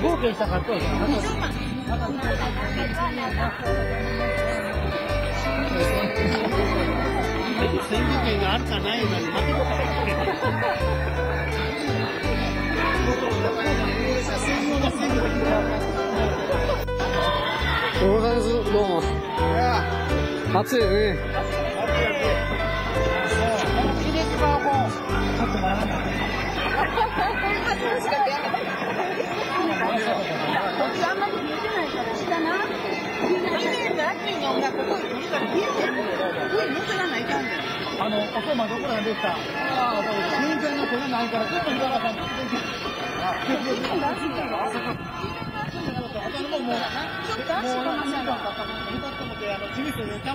冒険したかったです。選挙権があるかないかで負けたおはようございます。どうも。暑いね。の、どこなんですかああ、そうです。人間の手がな、ん。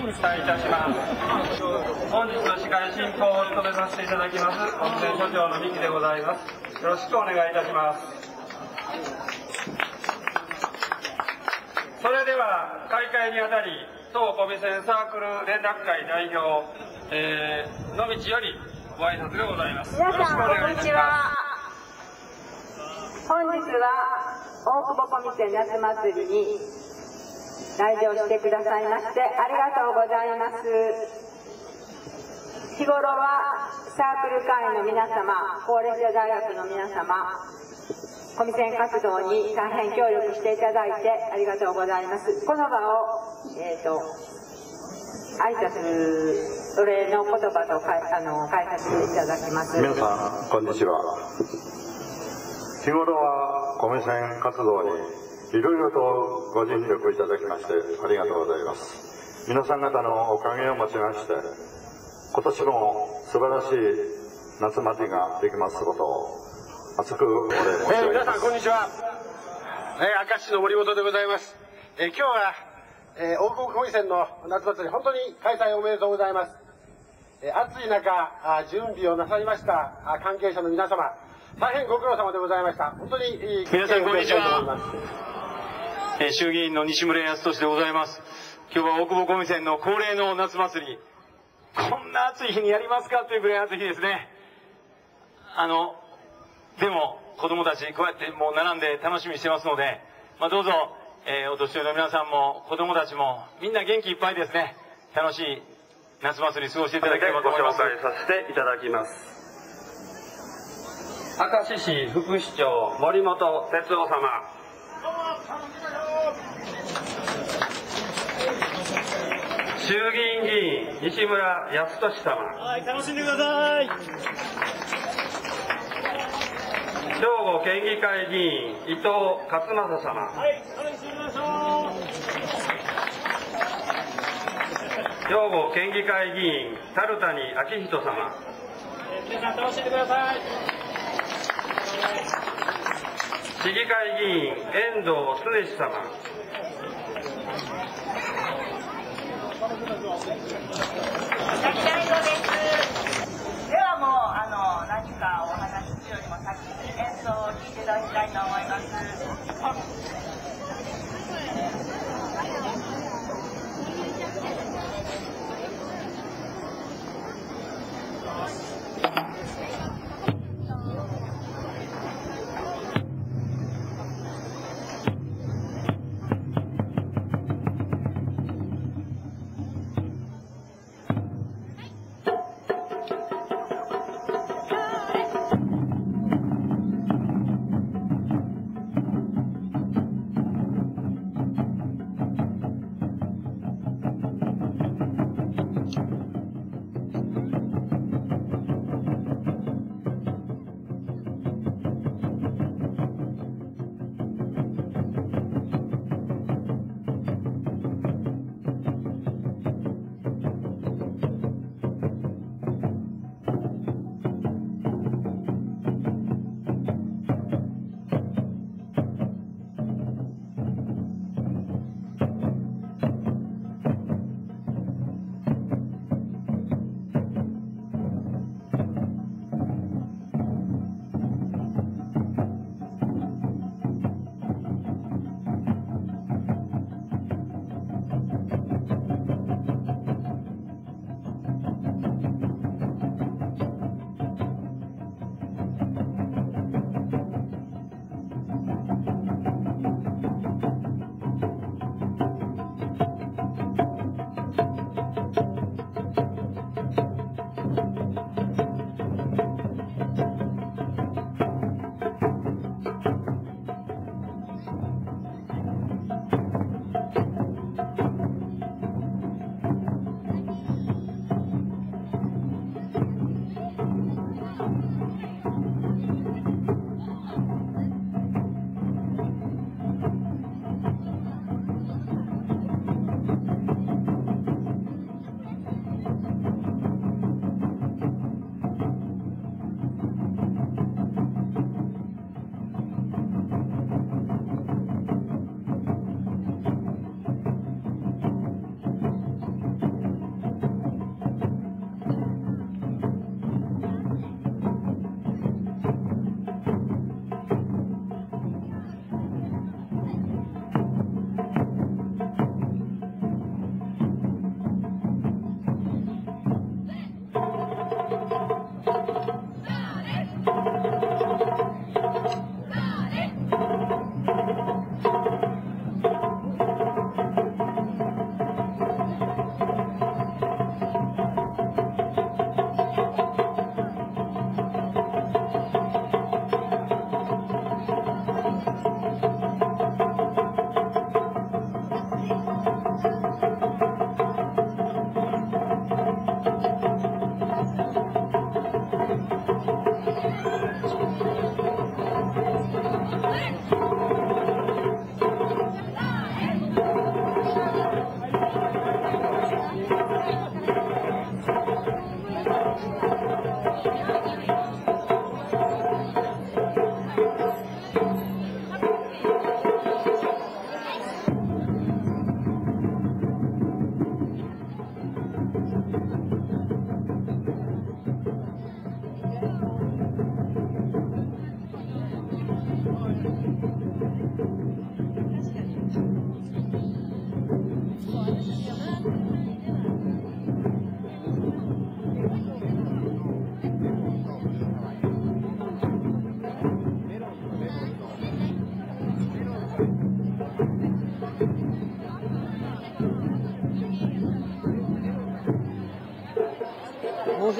お伝えいたします。本日の司会進行を務めさせていただきます、温泉所長の三木でございます。よろしくお願いいたします。それでは、開会にあたり、当小見線サークル連絡会代表、えー、野道よりご挨拶がございます。皆さん、こんにち。は。本日は、大久保小店夏祭りに来場してくださいまして、ありがとうございます。日頃は、サークル会の皆様、高齢者大学の皆様、コミセン活動に大変協力していただいてありがとうございます。この場を、えっ、と、挨拶、お礼の言葉とかあの返させていただきます。皆さん、こんにちは。日頃は米線活動にいろいろとご尽力いただきましてありがとうございます。皆さん方のおかげをもちまして、今年も素晴らしい夏祭りができますことを厚くお礼申しえー上げます皆さん。こんにちは、えー、明石市の森本でございます、えー今日は、えー、大久保小泉の夏祭り本当に開催おめでとうございます、えー暑い中あ準備をなさりましたあ関係者の皆様大変ご苦労様でございました本当にいい皆さんこんにちはえー衆議院の西村康俊でございます。今日は大久保小見線の恒例の夏祭り。こんな暑い日にやりますかというぐらい暑い日ですね。あの、でも子供たちこうやってもう並んで楽しみにしてますので、まあ、どうぞ、えーお年寄りの皆さんも子供たちもみんな元気いっぱいですね。楽しい夏祭り過ごしていただければと思います。ご紹介させていただきます明石市副市長森本哲夫様衆議院議員西村康稔様はい、楽しんでください。兵庫県議会議員伊藤勝正様はい、楽しみましょう。兵庫県議会議員樽谷昭人様皆さん楽しんでください。市議会議員遠藤恒志様ではもうあの何か演奏を聴いていただきたいと思います。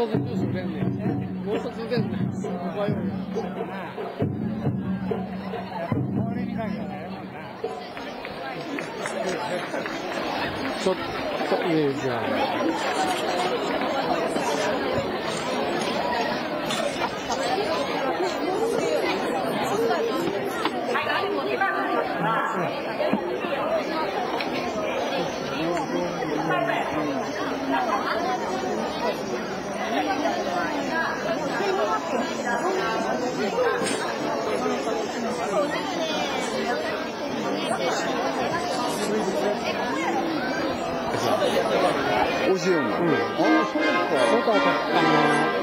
もう一つずつ出んねん。もう一つ出んねん。すごいよ。ちょっと上じゃあ。美味しいよね。うん。ああ、そうか。そうか、あの、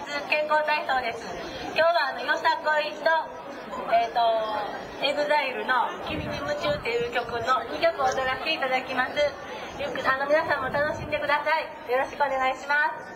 ていただいてます健康体操です。今日はあのよさこいとえっ、と EXILE の「君に夢中」っていう曲の2曲を踊らせていただきます。よくあの皆さんも楽しんでください。よろしくお願いします。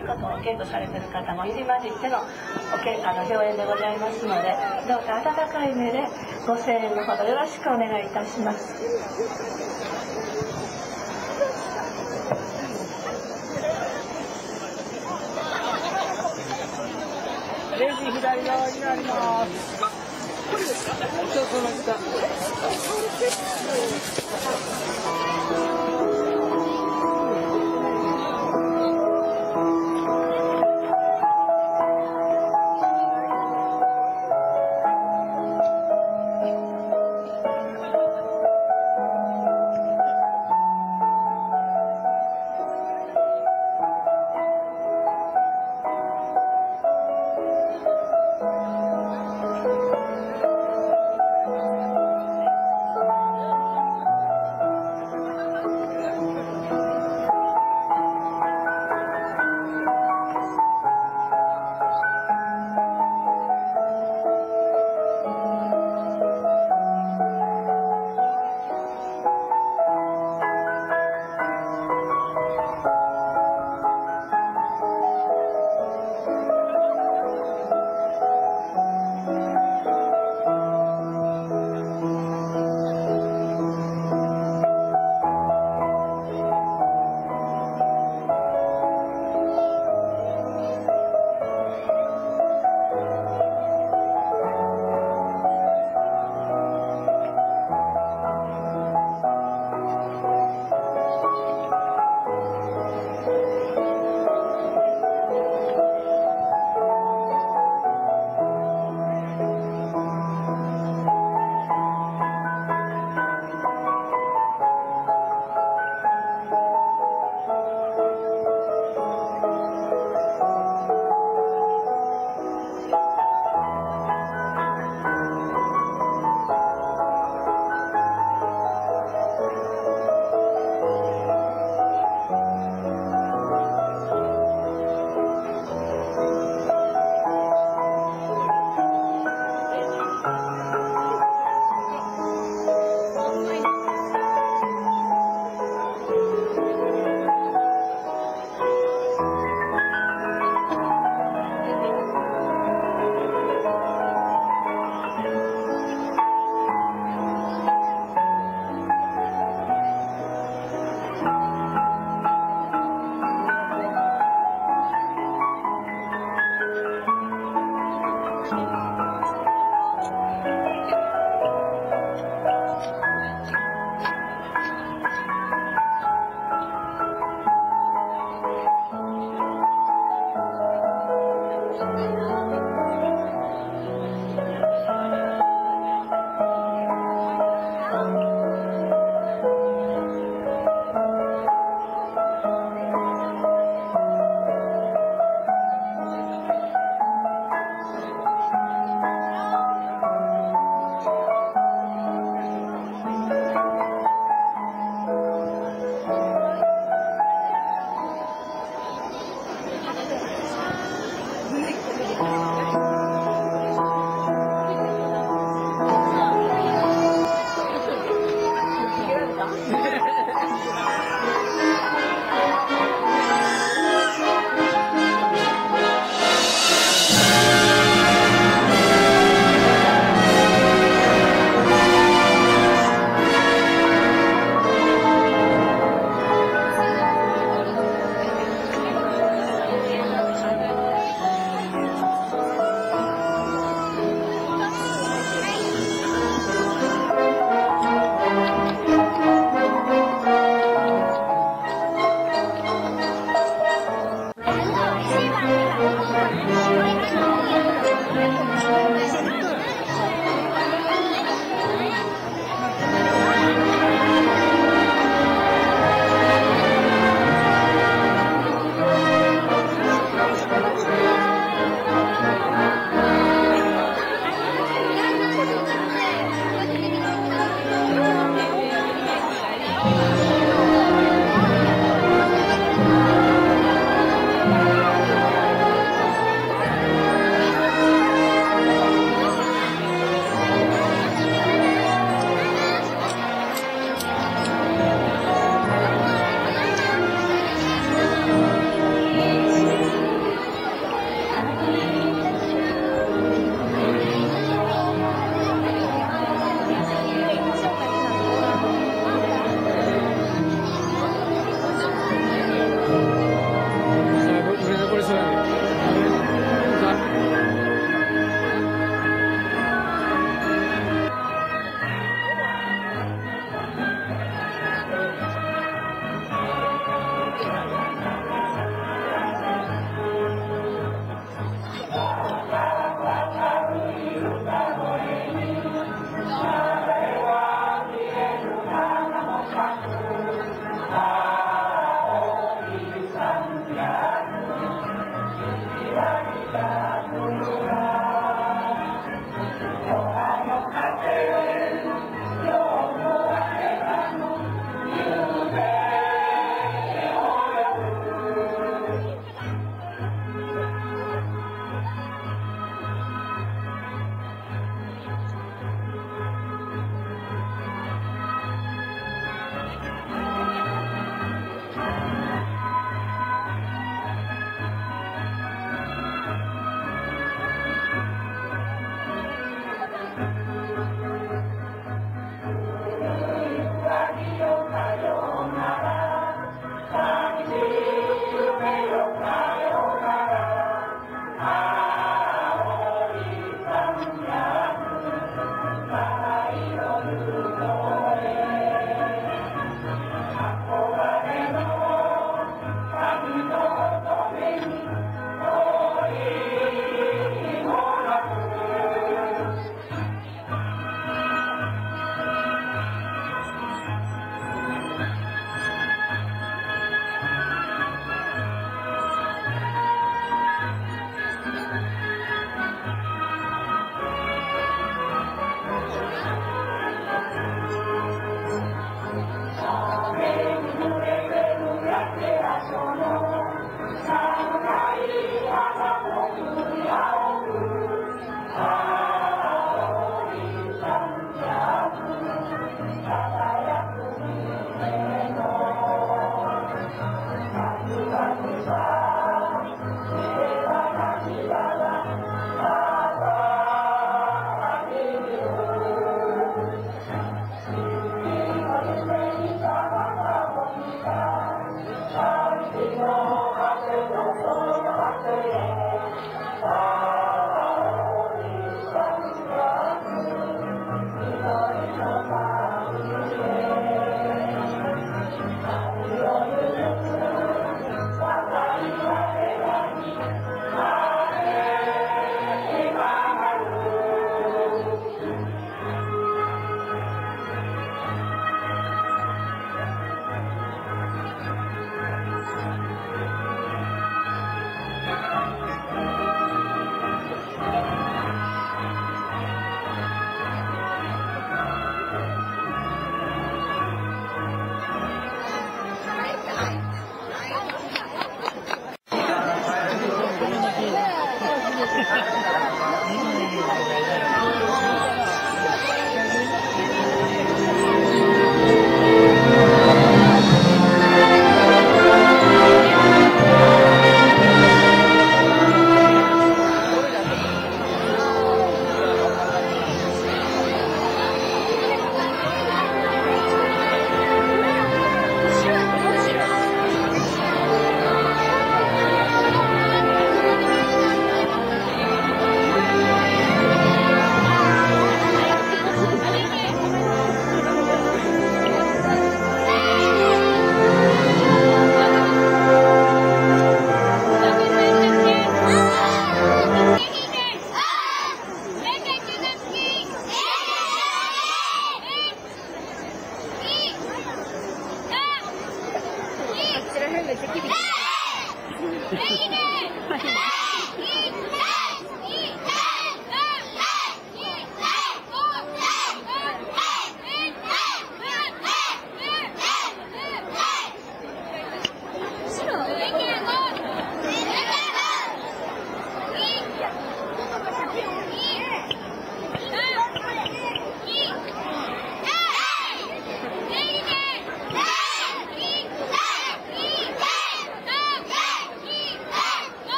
いことお稽古されてる方も入り混じってのおけあの表演でございますのでどうか温かい目でご声援のほどよろしくお願いいたしますレジ左側になります。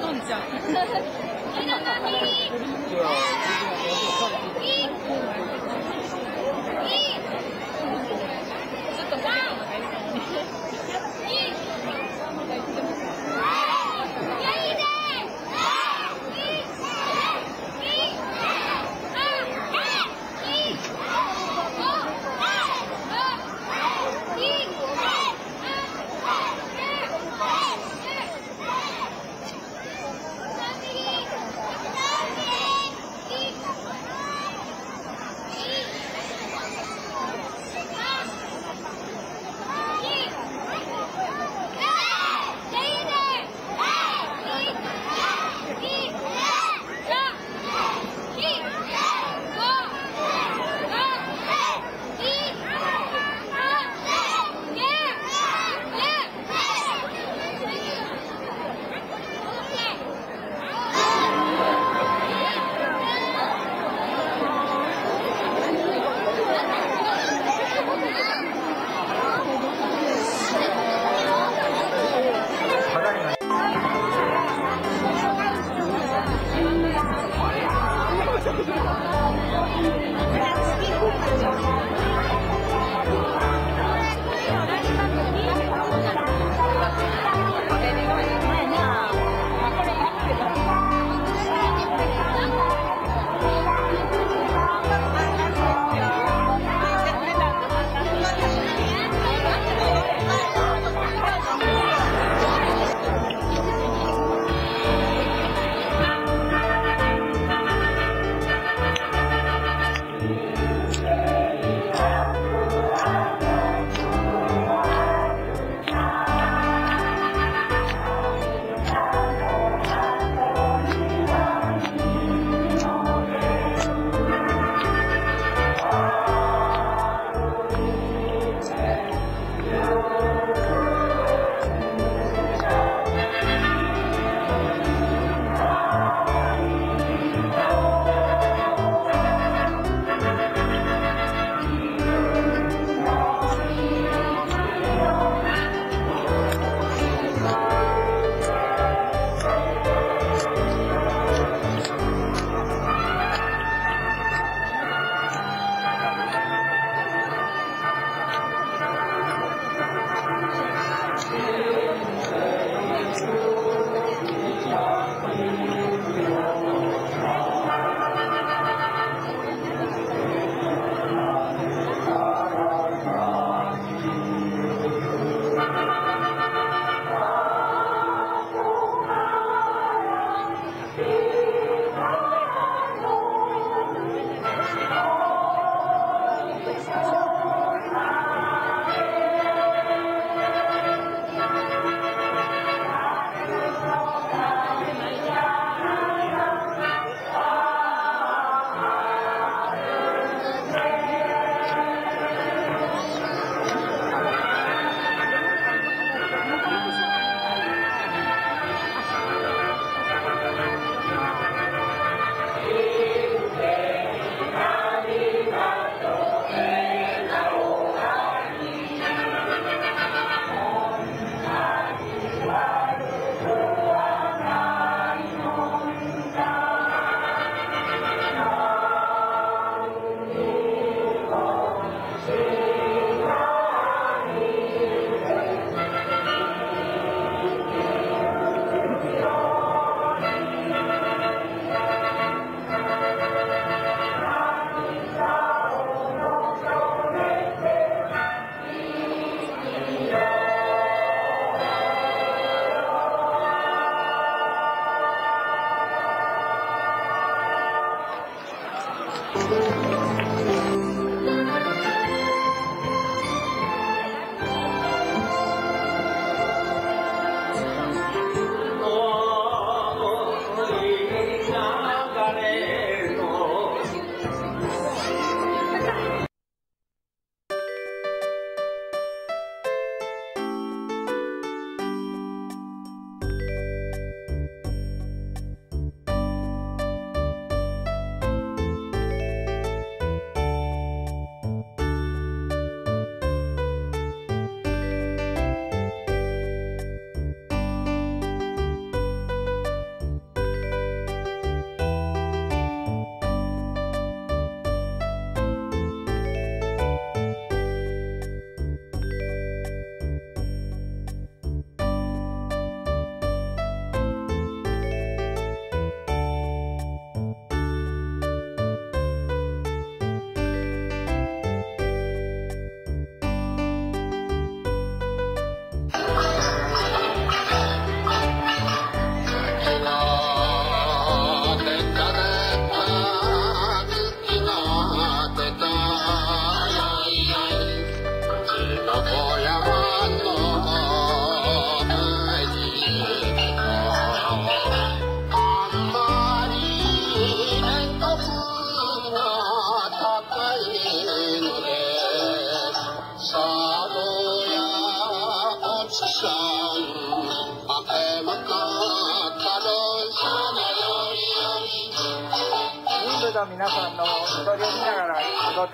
とんち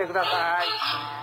してください。